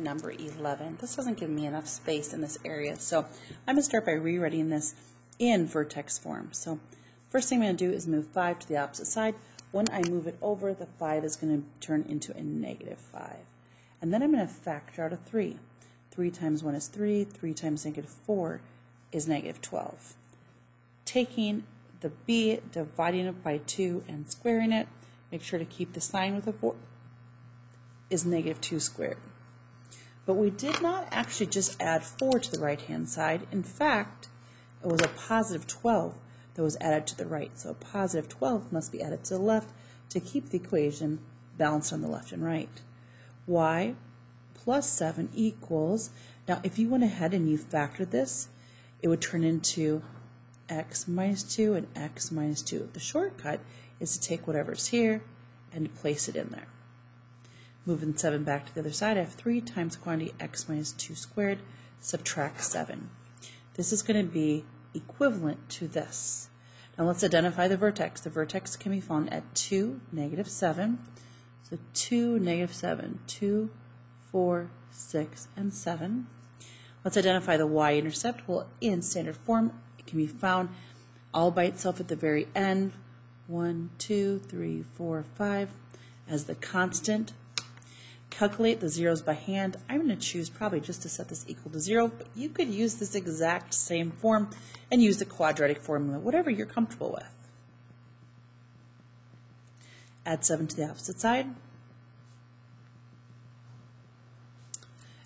number 11. This doesn't give me enough space in this area, so I'm going to start by rewriting this in vertex form. So first thing I'm going to do is move 5 to the opposite side. When I move it over, the 5 is going to turn into a negative 5. And then I'm going to factor out a 3. 3 times 1 is 3, 3 times negative 4 is negative 12. Taking the b, dividing it by 2, and squaring it, make sure to keep the sign with a 4, is negative 2 squared. But we did not actually just add 4 to the right-hand side. In fact, it was a positive 12 that was added to the right. So a positive 12 must be added to the left to keep the equation balanced on the left and right. y plus 7 equals, now if you went ahead and you factored this, it would turn into x minus 2 and x minus 2. The shortcut is to take whatever's here and place it in there. Moving 7 back to the other side, I have 3 times quantity x minus 2 squared, subtract 7. This is going to be equivalent to this. Now let's identify the vertex. The vertex can be found at 2, negative 7. So 2, negative 7, 2, 4, 6, and 7. Let's identify the y-intercept. Well, in standard form, it can be found all by itself at the very end. 1, 2, 3, 4, 5 as the constant calculate the zeros by hand. I'm going to choose probably just to set this equal to zero, but you could use this exact same form and use the quadratic formula, whatever you're comfortable with. Add 7 to the opposite side.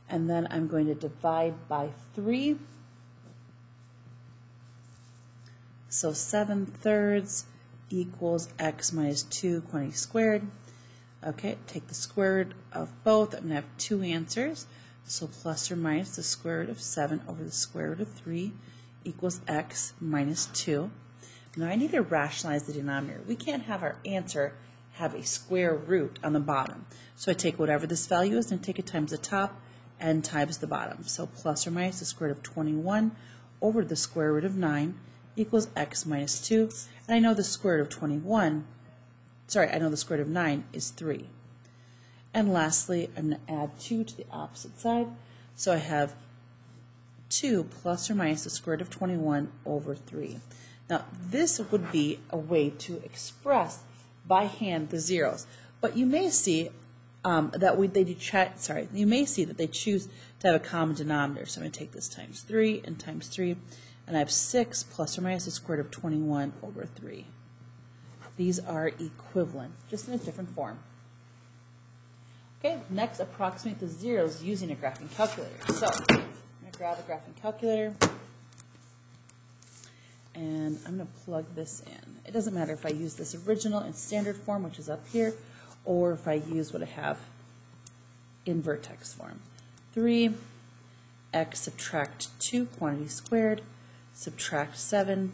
And then I'm going to divide by 3. So 7 thirds equals x minus 2 quantity squared. Okay, take the square root of both. I'm going to have two answers. So plus or minus the square root of 7 over the square root of 3 equals x minus 2. Now I need to rationalize the denominator. We can't have our answer have a square root on the bottom. So I take whatever this value is and take it times the top and times the bottom. So plus or minus the square root of 21 over the square root of 9 equals x minus 2. And I know the square root of 21 sorry, I know the square root of 9 is 3. And lastly, I'm going to add 2 to the opposite side. So I have 2 plus or minus the square root of 21 over 3. Now, this would be a way to express by hand the zeros. But you may see um, that we, they chat, sorry, you may see that they choose to have a common denominator. So I'm going to take this times 3 and times 3, and I have 6 plus or minus the square root of 21 over 3. These are equivalent, just in a different form. Okay, next approximate the zeros using a graphing calculator. So I'm going to grab a graphing calculator and I'm going to plug this in. It doesn't matter if I use this original and standard form, which is up here, or if I use what I have in vertex form. 3 x subtract 2 quantity squared, subtract 7,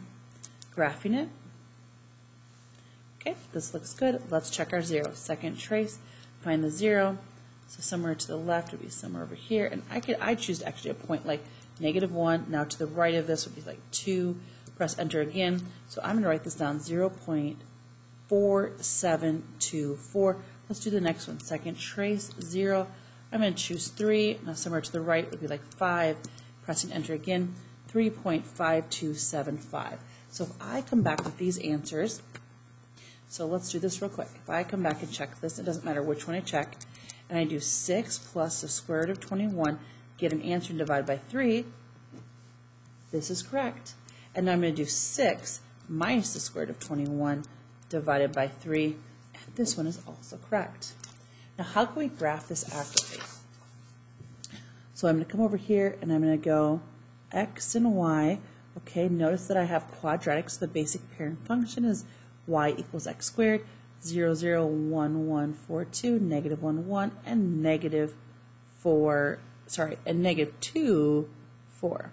graphing it, Okay, this looks good. Let's check our zero. Second trace, find the zero. So somewhere to the left would be somewhere over here. And I could I choose actually a point like negative one. Now to the right of this would be like two. Press enter again. So I'm going to write this down 0.4724. Let's do the next one. Second trace, zero. I'm going to choose three. Now somewhere to the right would be like five. Pressing enter again, 3.5275. So if I come back with these answers, so let's do this real quick. If I come back and check this, it doesn't matter which one I check, and I do 6 plus the square root of 21, get an answer and divide by 3, this is correct. And now I'm going to do 6 minus the square root of 21 divided by 3, and this one is also correct. Now how can we graph this accurately? So I'm going to come over here and I'm going to go x and y. Okay, notice that I have quadratics. The basic parent function is y equals x squared, 0, 0, 1, 1, 4, 2, negative 1, 1, and negative 4, sorry, and negative 2, 4.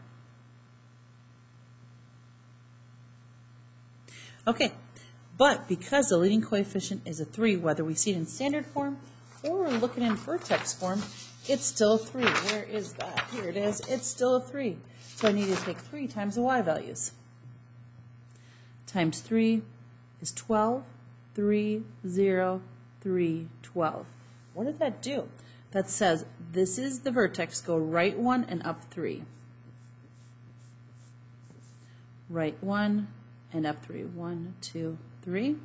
Okay, but because the leading coefficient is a 3, whether we see it in standard form or we're looking in vertex form, it's still a 3. Where is that? Here it is. It's still a 3. So I need to take 3 times the y values. Times 3 is 12, 3, 0, 3, 12. What does that do? that says this is the vertex, go right one and up three. Right one and up three. One, two, three.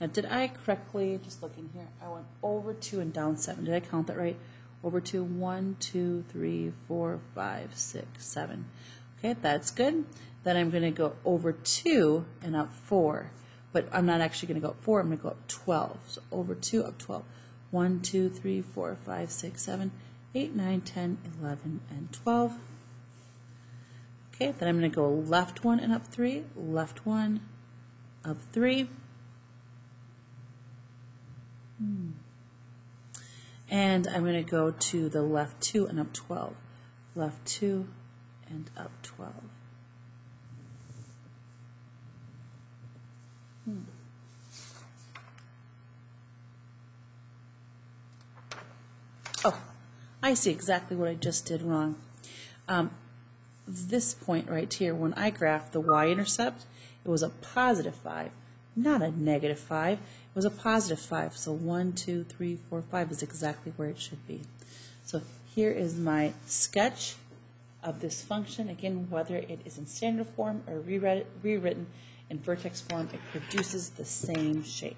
Now, did I correctly, just looking here, I went over two and down seven. Did I count that right? Over two, one, two, three, four, five, six, seven. Okay, that's good. Then I'm going to go over two and up four. But I'm not actually going to go up four, I'm going to go up 12. So over two, up 12. 1, 2, 3, 4, 5, 6, 7, 8, 9, 10, 11, and 12. Okay, then I'm going to go left one and up three, left one, up three. Hmm. And I'm going to go to the left two and up 12. Left two and up 12. Hmm. Oh, I see exactly what I just did wrong. Um, this point right here, when I graphed the y-intercept, it was a positive 5, not a negative 5. It was a positive 5. So 1, 2, 3, 4, 5 is exactly where it should be. So here is my sketch of this function. Again, whether it is in standard form or rewritten in vertex form, it produces the same shape.